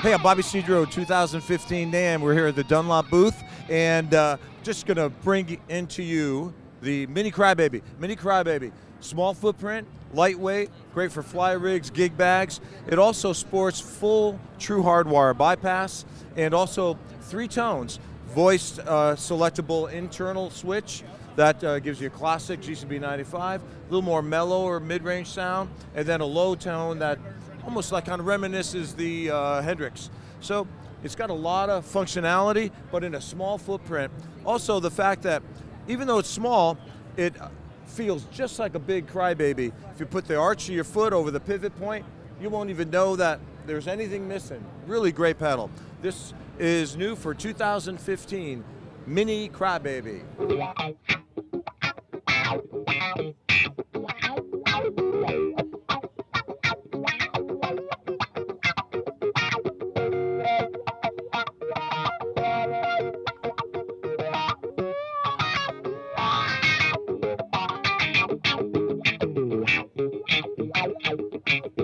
Hey, I'm Bobby Cedro, 2015 NAMM. We're here at the Dunlop booth, and uh, just gonna bring into you the Mini Crybaby. Mini Crybaby, small footprint, lightweight, great for fly rigs, gig bags. It also sports full true hardwire bypass, and also three tones voiced uh, selectable internal switch that uh, gives you a classic GCB 95, a little more mellow or mid-range sound, and then a low tone that almost like kind of reminisces the uh, Hendrix. So it's got a lot of functionality, but in a small footprint. Also, the fact that even though it's small, it feels just like a big crybaby. If you put the arch of your foot over the pivot point, you won't even know that there's anything missing. Really great pedal. This is new for 2015, Mini Crybaby.